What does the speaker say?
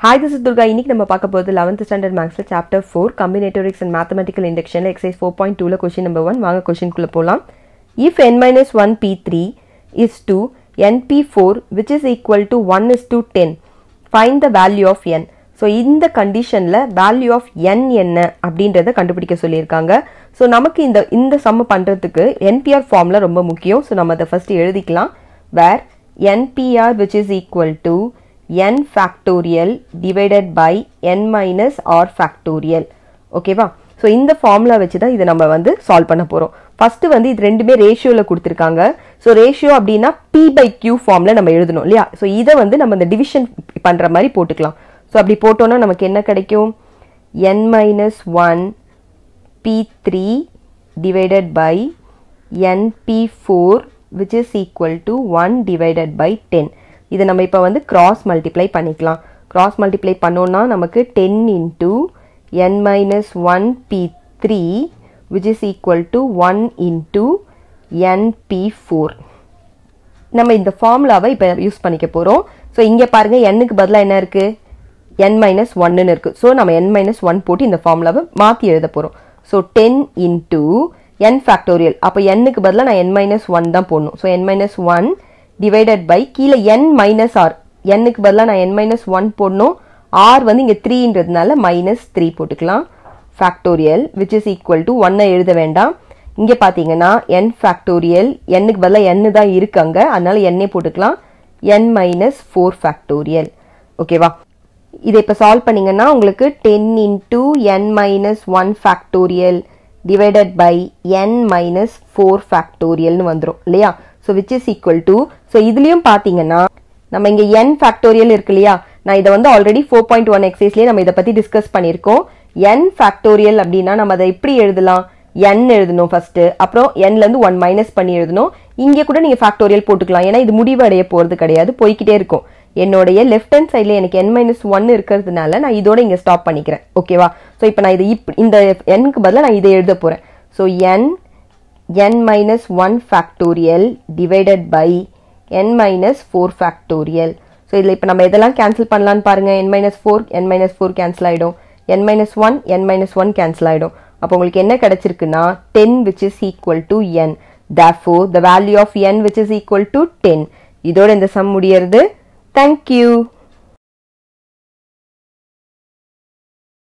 Hi this Durga இன்னைக்கு நம்ம பார்க்க போகிறது லெவன்த் ஸ்டாண்டர்ட் மேக்ஸில் chapter four combinatorics and mathematical இண்டக்ஷனில் exercise four point டூவில் கொஷின் நம்பர் ஒன் வாங்க கொஷின்குள்ளே போகலாம் if n minus one p three is to n p four which is equal to one is to ten find the value of n so இந்த கண்டிஷனில் value of என் என்ன அப்படின்றத கண்டுபிடிக்க சொல்லியிருக்காங்க. ஸோ நமக்கு இந்த இந்த சம்ம பண்ணுறதுக்கு என்பிஆர் ஃபார்மில் ரொம்ப முக்கியம். ஸோ நம்ம அதை ஃபஸ்ட்டு எழுதிக்கலாம். Where n p r which is equal to n factorial divided by n minus r factorial. ஓகேவா ஸோ இந்த ஃபார்முலா வச்சு தான் இதை நம்ம வந்து சால்வ் பண்ண போகிறோம் ஃபஸ்ட்டு வந்து இது ரெண்டுமே ரேஷியோவில் கொடுத்துருக்காங்க. ஸோ ரேஷியோ அப்படின்னா பி பை கியூ ஃபார்மில் நம்ம எழுதணும் இல்லையா? ஸோ இதை வந்து நம்ம இந்த டிவிஷன் பண்ணுற மாதிரி போட்டுக்கலாம். ஸோ அப்படி போட்டோன்னா நமக்கு என்ன கிடைக்கும்? N minus one p three divided by n p four which is equal to one divided by ten இதை நம்ம இப்போ வந்து க்ராஸ் மல்டிப்ளை பண்ணிக்கலாம். க்ராஸ் மல்டிப்ளை பண்ணோன்னா நமக்கு ten into n minus one p three which is equal to one into n p four நம்ம இந்த ஃபார்முலாவை இப்போ யூஸ் பண்ணிக்க போகிறோம் ஸோ இங்கே பாருங்கள் எண்ணுக்கு பதிலாக என்ன இருக்குது என் மைனஸ் ஒன்னுன்னு இருக்குது ஸோ நம்ம என் மைனஸ் ஒன் போட்டு இந்த ஃபார்முலாவை மாற்றி எழுத போகிறோம் so ten into n factorial அப்போ எண்ணுக்கு பதிலாக நான் என் மைனஸ் ஒன் தான் போடணும். So n minus one divided by கீழே என் மைனஸ் ஆர் எண்ணுக்கு பதிலாக நான் என் மைனஸ் ஒன் போடணும். ஆர் வந்து இங்கே த்ரீன்றதுனால மைனஸ் த்ரீ போட்டுக்கலாம். Factorial which is equal to ஒன்னை எழுத வேண்டாம். இங்கே பார்த்தீங்கன்னா என் ஃபேக்டோரியல் எண்ணுக்கு பதிலாக என்னு தான் இருக்கு அங்கே. அதனால என்னே போட்டுக்கலாம். என் மைனஸ் ஃபோர் ஃபேக்டோரியல் ஓகேவா இதை இப்போ சால்வ் பண்ணீங்கன்னா உங்களுக்கு ten into n minus one factorial divided by n minus four ஃபேக்டோரியல்னு வந்துடும் இல்லையா? So which is equal to so இதுலேயும் பார்த்தீங்கன்னா நம்ம இங்கே என் ஃபேக்டோரியல் இருக்கு இல்லையா? நான் இதை வந்து ஆல்ரெடி ஃபோர் பாயிண்ட் ஒன் எக்ஸைஸ்லேயே நம்ம இதை பற்றி டிஸ்கஸ் பண்ணியிருக்கோம். என் ஃபேக்டோரியல் அப்படின்னா நம்ம அதை எப்படி எழுதலாம்? என் எழுதணும் ஃபர்ஸ்ட் அப்புறம் என்லேருந்து ஒன் மைனஸ் பண்ணி எழுதணும். இங்கே கூட நீங்கள் ஃபேக்டோரியல் போட்டுக்கலாம். ஏன்னா இது முடிவு அடைய போகிறது கிடையாது. போய்கிட்டே இருக்கும். என்னுடைய லெஃப்ட் ஹேண்ட் சைடில் எனக்கு என் மைனஸ் ஒன் இருக்கிறதுனால நான் இதோட இங்கே ஸ்டாப் பண்ணிக்கிறேன். ஓகேவா ஸோ இப்போ நான் இது இப் இந்த எண்ணுக்கு பதிலாக நான் இதை எழுத போகிறேன் so n n minus 1 factorial divided by n minus 4 factorial so இதில் இப்போ நம்ம எதெல்லாம் கேன்சல் பண்ணலான்னு பாருங்க n minus 4 n minus 4 cancel ஆகிடும் n minus 1 n minus 1 cancel ஆகிடும் அப்போ உங்களுக்கு என்ன கிடைச்சிருக்குன்னா 10 which is equal to n therefore the value of n which is equal to 10 இதோட இந்த சம் முடியறது தேங்க்யூ